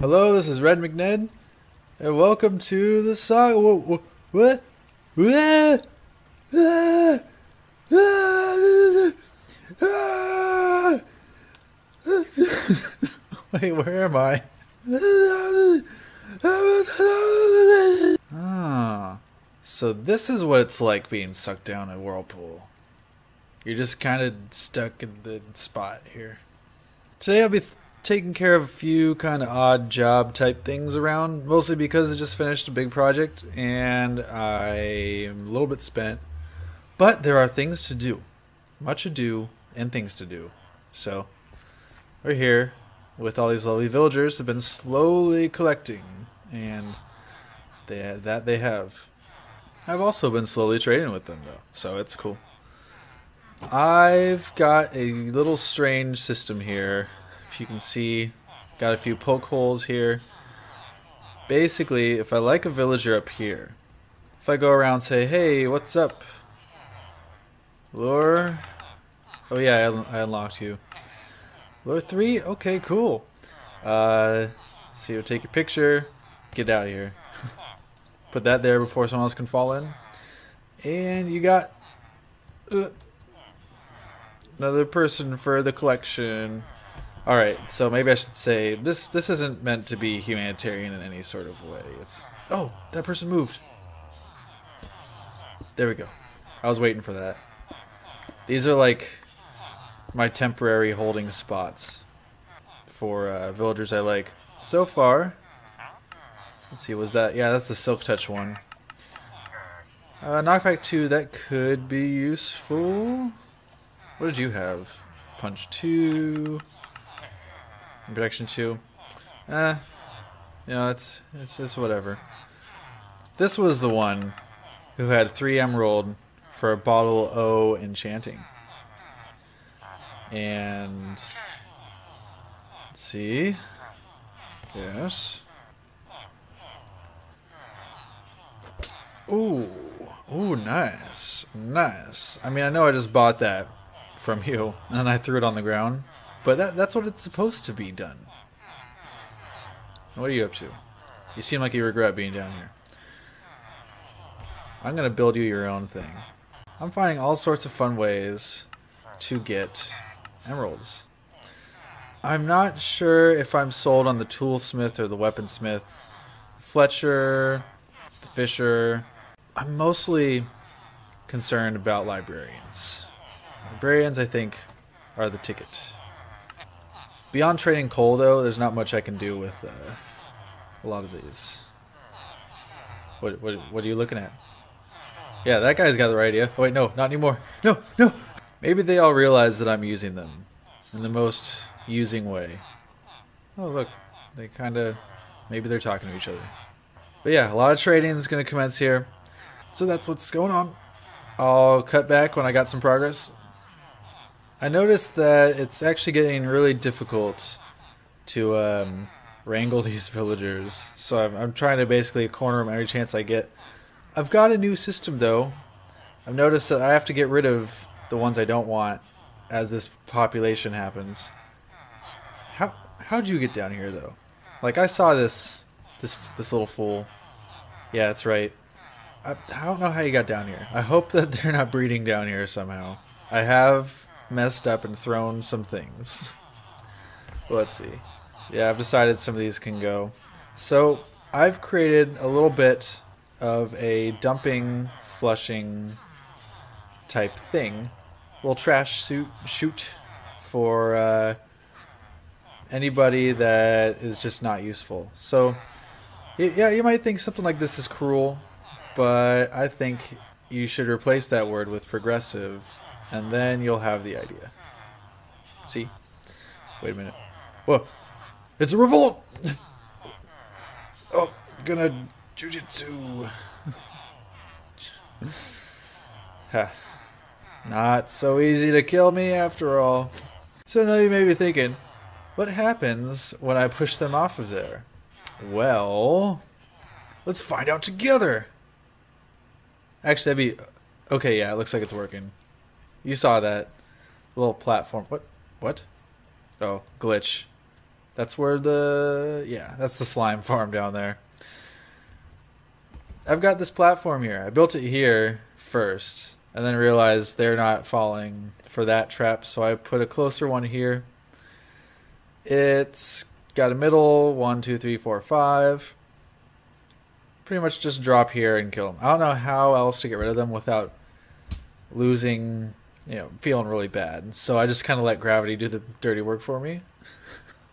Hello, this is Red McNed, and welcome to the song. What? What? What? Wait, where am I? Ah, so this is what it's like being sucked down a whirlpool. You're just kind of stuck in the spot here. Today I'll be taking care of a few kind of odd job type things around, mostly because I just finished a big project and I am a little bit spent. But there are things to do, much ado, and things to do. So we're here with all these lovely villagers have been slowly collecting, and they, that they have. I've also been slowly trading with them though, so it's cool. I've got a little strange system here. If you can see, got a few poke holes here. Basically, if I like a villager up here, if I go around say, hey, what's up? Lure? Oh yeah, I, I unlocked you. Lure 3? Okay, cool. Uh, so you take your picture, get out of here. Put that there before someone else can fall in. And you got... Uh, another person for the collection. All right, so maybe I should say this this isn't meant to be humanitarian in any sort of way. It's Oh, that person moved. There we go. I was waiting for that. These are like my temporary holding spots for uh, villagers I like. So far, let's see, was that? Yeah, that's the Silk Touch one. Uh, knockback 2, that could be useful. What did you have? Punch 2. Protection 2. Eh. You know, it's, it's just whatever. This was the one who had 3 emerald for a bottle O enchanting. And. Let's see. Yes. Ooh. Ooh, nice. Nice. I mean, I know I just bought that from you, and I threw it on the ground. But that, that's what it's supposed to be done. What are you up to? You seem like you regret being down here. I'm going to build you your own thing. I'm finding all sorts of fun ways to get emeralds. I'm not sure if I'm sold on the toolsmith or the weaponsmith. Fletcher, the fisher. I'm mostly concerned about librarians. Librarians, I think, are the ticket. Beyond trading coal, though, there's not much I can do with uh, a lot of these. What, what, what are you looking at? Yeah, that guy's got the right idea. Oh, wait, no, not anymore. No, no. Maybe they all realize that I'm using them in the most using way. Oh, look. They kind of. Maybe they're talking to each other. But yeah, a lot of trading is going to commence here. So that's what's going on. I'll cut back when I got some progress. I noticed that it's actually getting really difficult to um, wrangle these villagers. So I'm, I'm trying to basically corner them every chance I get. I've got a new system though. I've noticed that I have to get rid of the ones I don't want as this population happens. How how'd you get down here though? Like I saw this this this little fool. Yeah, that's right. I, I don't know how you got down here. I hope that they're not breeding down here somehow. I have messed up and thrown some things. Let's see. Yeah, I've decided some of these can go. So I've created a little bit of a dumping, flushing type thing. Little trash suit chute for uh, anybody that is just not useful. So yeah, you might think something like this is cruel, but I think you should replace that word with progressive, and then you'll have the idea. See? Wait a minute. Whoa! It's a revolt! oh, gonna jujitsu. ha. Not so easy to kill me after all. So now you may be thinking, what happens when I push them off of there? Well, let's find out together. Actually, that'd be okay. Yeah, it looks like it's working. You saw that little platform. What? What? Oh, glitch. That's where the yeah, that's the slime farm down there. I've got this platform here. I built it here first, and then realized they're not falling for that trap, so I put a closer one here. It's got a middle one, two, three, four, five. Pretty much just drop here and kill them. I don't know how else to get rid of them without losing, you know, feeling really bad. So I just kind of let gravity do the dirty work for me.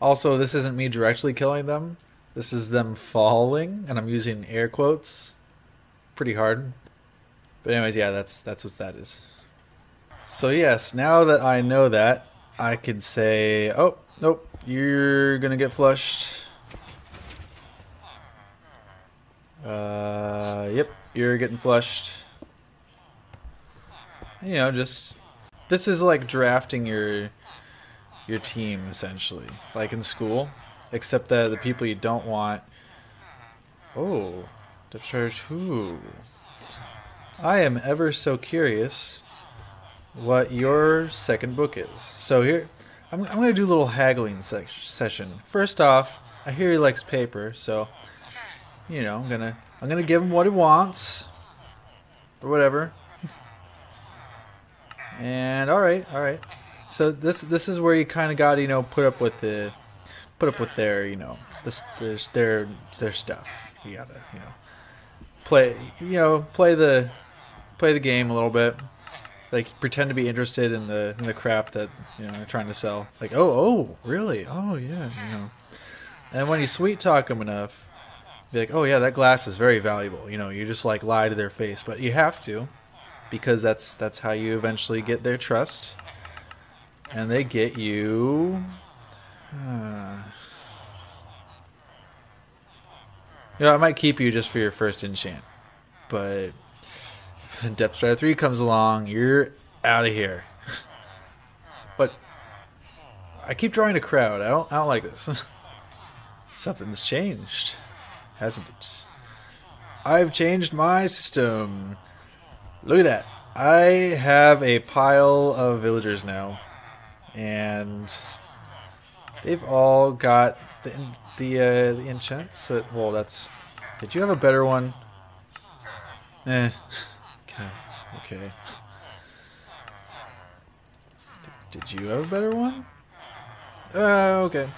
Also, this isn't me directly killing them. This is them falling, and I'm using air quotes pretty hard. But anyways, yeah, that's that's what that is. So yes, now that I know that, I could say, oh, nope, you're gonna get flushed. Uh, yep, you're getting flushed. You know, just this is like drafting your your team essentially, like in school, except that the people you don't want. Oh, Depth Strider 2. I am ever so curious what your second book is. So here, I'm, I'm going to do a little haggling se session. First off, I hear he likes paper, so you know, I'm gonna I'm gonna give him what he wants, or whatever. And all right, all right. So this this is where you kind of got you know put up with the put up with their you know this there's their their stuff. You gotta you know play you know play the play the game a little bit. Like pretend to be interested in the in the crap that you know they're trying to sell. Like oh oh really? Oh yeah you know. And when you sweet talk them enough be like oh yeah that glass is very valuable. You know you just like lie to their face. But you have to because that's that's how you eventually get their trust and they get you uh, Yeah, I might keep you just for your first enchant. But Depth Strider 3 comes along, you're out of here. but I keep drawing a crowd. I don't I don't like this. Something's changed, hasn't it? I've changed my system. Look at that. I have a pile of villagers now. And they've all got the the uh, the enchants. That, well, that's. Did you have a better one? Eh. Okay. Okay. Did you have a better one? Uh, okay.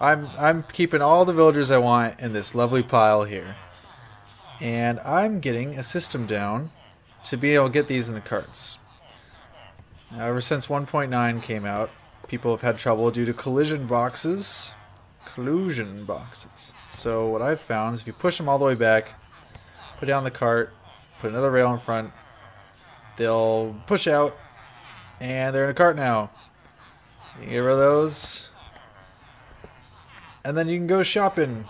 I'm I'm keeping all the villagers I want in this lovely pile here. And I'm getting a system down to be able to get these in the carts. Now, ever since 1.9 came out, people have had trouble due to collision boxes collusion boxes. So what I've found is if you push them all the way back, put down the cart, put another rail in front, they'll push out, and they're in a cart now. You get rid of those, and then you can go shopping.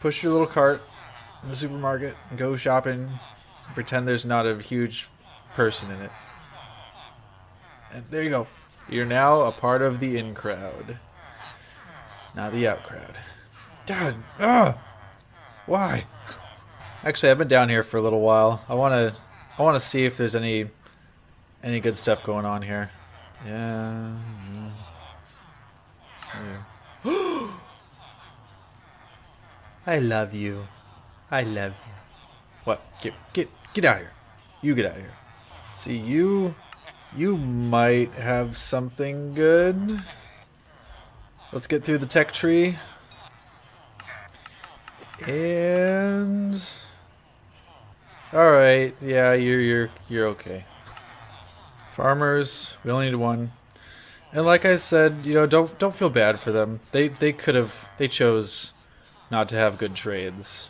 Push your little cart in the supermarket and go shopping. Pretend there's not a huge person in it. And there you go. You're now a part of the in crowd. Not the out crowd. God, ah, why? Actually, I've been down here for a little while. I want to, I want to see if there's any, any good stuff going on here. Yeah. yeah. I love you. I love you. What? Get get get out of here. You get out of here. See you. You might have something good. Let's get through the tech tree. And all right, yeah, you're you're you're okay. Farmers, we only need one. And like I said, you know, don't don't feel bad for them. They they could have they chose not to have good trades.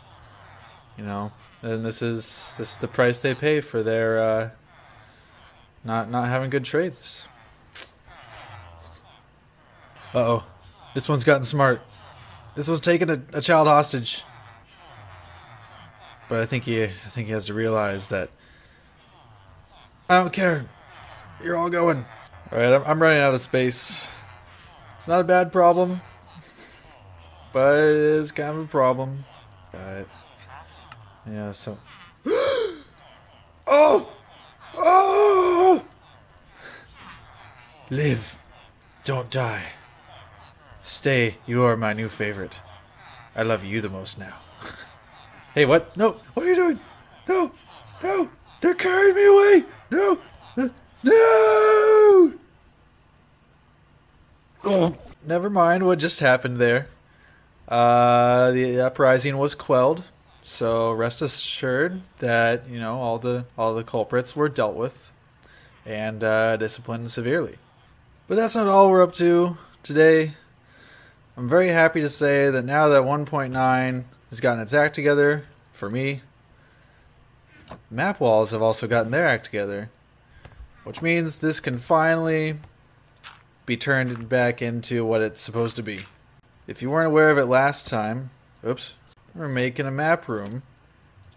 You know, and this is this is the price they pay for their uh, not not having good trades. Uh oh. This one's gotten smart. This one's taking a, a child hostage. But I think he I think he has to realize that I don't care. You're all going. Alright, I'm, I'm running out of space. It's not a bad problem. But it is kind of a problem. Alright. Yeah, so Oh! Oh! Live. Don't die. Stay, you are my new favorite. I love you the most now. hey, what? No, what are you doing? No, no, they're carrying me away. No, uh, no. Oh, never mind what just happened there. Uh, the uprising was quelled, so rest assured that you know all the all the culprits were dealt with and uh, disciplined severely. But that's not all we're up to today. I'm very happy to say that now that 1.9 has gotten its act together, for me, map walls have also gotten their act together, which means this can finally be turned back into what it's supposed to be. If you weren't aware of it last time, oops, we're making a map room,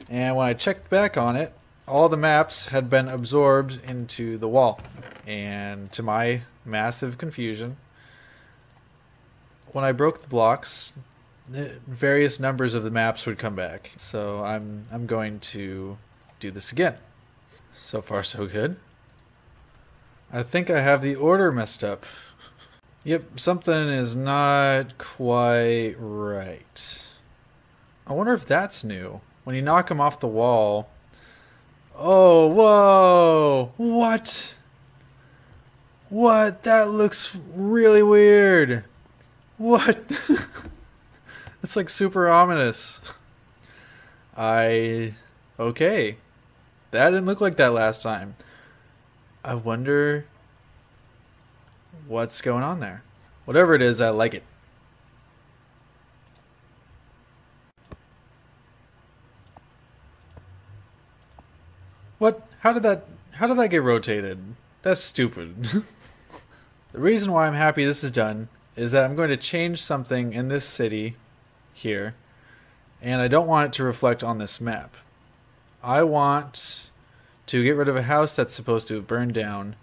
and when I checked back on it, all the maps had been absorbed into the wall. And to my massive confusion, when I broke the blocks, various numbers of the maps would come back. So I'm I'm going to do this again. So far so good. I think I have the order messed up. Yep, something is not quite right. I wonder if that's new. When you knock them off the wall, Oh, whoa! What? What? That looks really weird. What? it's like super ominous. I. Okay. That didn't look like that last time. I wonder what's going on there. Whatever it is, I like it. What? How did that? How did that get rotated? That's stupid. the reason why I'm happy this is done is that I'm going to change something in this city here, and I don't want it to reflect on this map. I want to get rid of a house that's supposed to have burned down.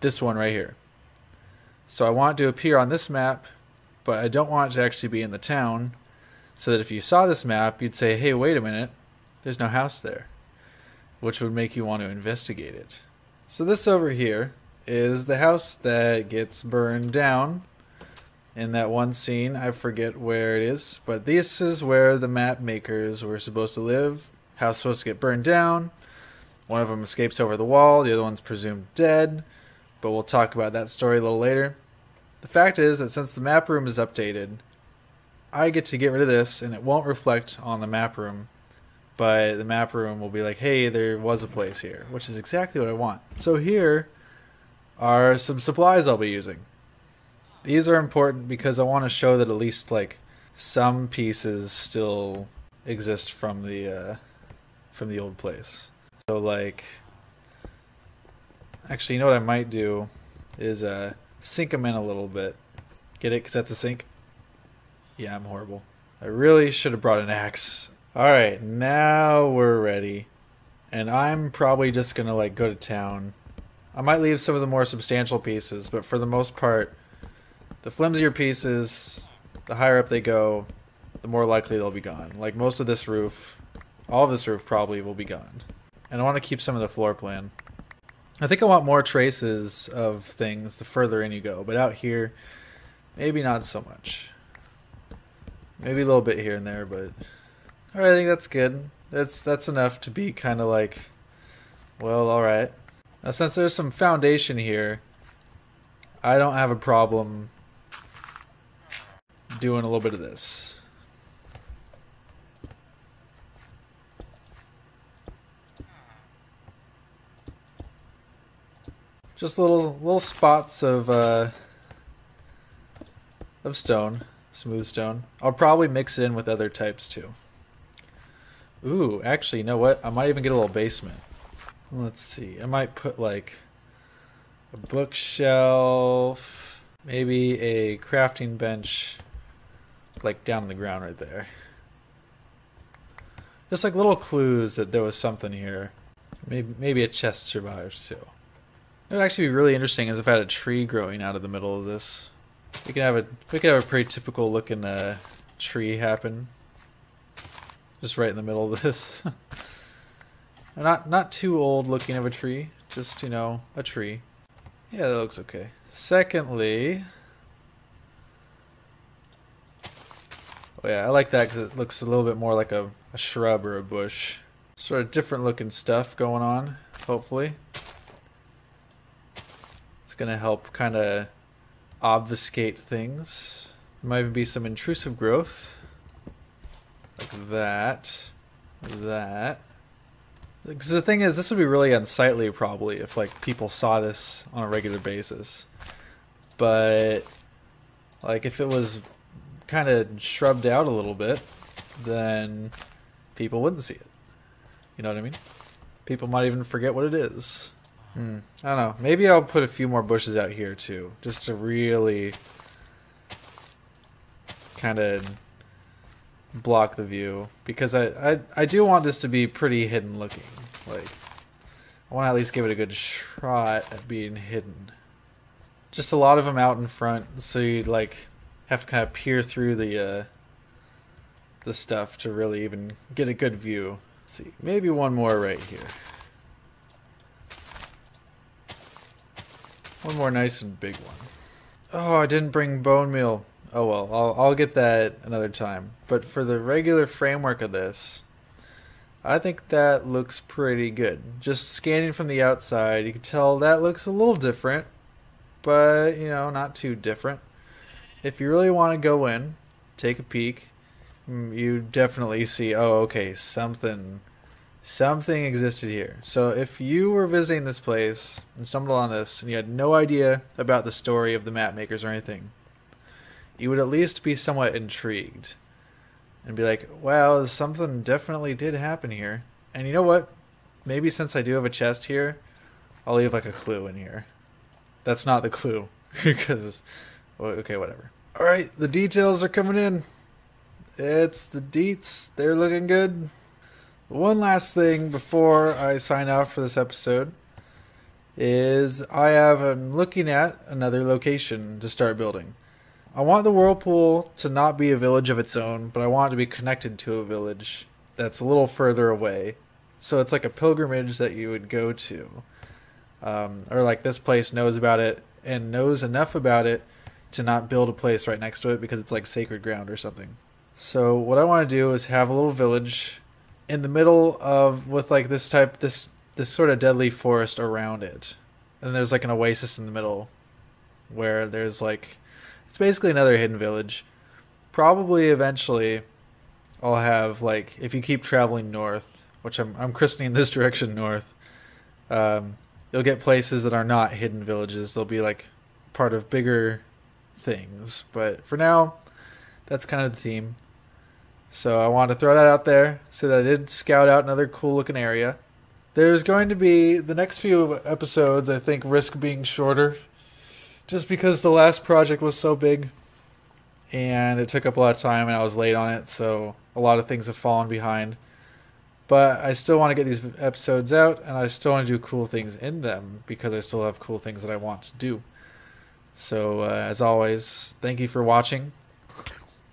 This one right here. So I want it to appear on this map, but I don't want it to actually be in the town, so that if you saw this map, you'd say, hey, wait a minute, there's no house there which would make you want to investigate it. So this over here is the house that gets burned down in that one scene. I forget where it is, but this is where the map makers were supposed to live. House supposed to get burned down. One of them escapes over the wall, the other one's presumed dead, but we'll talk about that story a little later. The fact is that since the map room is updated, I get to get rid of this and it won't reflect on the map room but the map room will be like, hey, there was a place here, which is exactly what I want. So here are some supplies I'll be using. These are important because I want to show that at least like some pieces still exist from the uh, from the old place. So like, actually, you know what I might do is uh, sink them in a little bit. Get it? Because that's a sink. Yeah, I'm horrible. I really should have brought an axe all right, now we're ready. And I'm probably just going to like go to town. I might leave some of the more substantial pieces, but for the most part, the flimsier pieces, the higher up they go, the more likely they'll be gone. Like most of this roof, all of this roof probably will be gone. And I want to keep some of the floor plan. I think I want more traces of things the further in you go, but out here, maybe not so much. Maybe a little bit here and there, but all right, I think that's good. That's that's enough to be kind of like, well, all right. Now, since there's some foundation here, I don't have a problem doing a little bit of this. Just little little spots of uh, of stone, smooth stone. I'll probably mix it in with other types too. Ooh, actually, you know what? I might even get a little basement. Let's see. I might put like a bookshelf, maybe a crafting bench, like down on the ground right there. Just like little clues that there was something here. Maybe maybe a chest survives too. It would actually be really interesting as if I had a tree growing out of the middle of this. We could have a we could have a pretty typical looking uh, tree happen. Just right in the middle of this. not not too old looking of a tree, just you know, a tree. Yeah, that looks okay. Secondly, Oh, yeah, I like that because it looks a little bit more like a, a shrub or a bush. Sort of different looking stuff going on, hopefully. It's going to help kind of obfuscate things. Might even be some intrusive growth. That. That. Because the thing is, this would be really unsightly probably if like people saw this on a regular basis. But like if it was kind of shrubbed out a little bit, then people wouldn't see it. You know what I mean? People might even forget what it is. Hmm. I don't know. Maybe I'll put a few more bushes out here too, just to really kind of block the view because I, I I do want this to be pretty hidden looking. Like I want to at least give it a good shot at being hidden. Just a lot of them out in front, so you'd like have to kind of peer through the uh, the stuff to really even get a good view. Let's see, maybe one more right here. One more nice and big one. Oh, I didn't bring bone meal. Oh well, I'll I'll get that another time. But for the regular framework of this, I think that looks pretty good. Just scanning from the outside, you can tell that looks a little different, but you know, not too different. If you really want to go in, take a peek, mm, you definitely see, oh, okay, something something existed here. So if you were visiting this place and stumbled on this and you had no idea about the story of the map makers or anything, you would at least be somewhat intrigued and be like, "Well, something definitely did happen here." And you know what? Maybe since I do have a chest here, I'll leave like a clue in here. That's not the clue because well, okay, whatever. All right, the details are coming in. It's the deets. They're looking good. One last thing before I sign off for this episode is I have I'm looking at another location to start building. I want the whirlpool to not be a village of its own, but I want it to be connected to a village that's a little further away. So it's like a pilgrimage that you would go to. Um, or like this place knows about it and knows enough about it to not build a place right next to it because it's like sacred ground or something. So what I want to do is have a little village in the middle of with like this type this this sort of deadly forest around it. And there's like an oasis in the middle where there's like it's basically another hidden village. Probably eventually I'll have like if you keep traveling north, which I'm I'm christening this direction north, um, you'll get places that are not hidden villages. They'll be like part of bigger things. But for now, that's kind of the theme. So I wanted to throw that out there, so that I did scout out another cool looking area. There's going to be the next few episodes, I think, risk being shorter just because the last project was so big and it took up a lot of time and I was late on it, so a lot of things have fallen behind. But I still want to get these episodes out and I still want to do cool things in them because I still have cool things that I want to do. So, uh, as always, thank you for watching.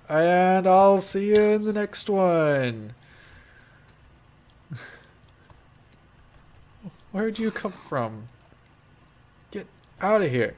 And I'll see you in the next one. Where'd you come from? Get out of here.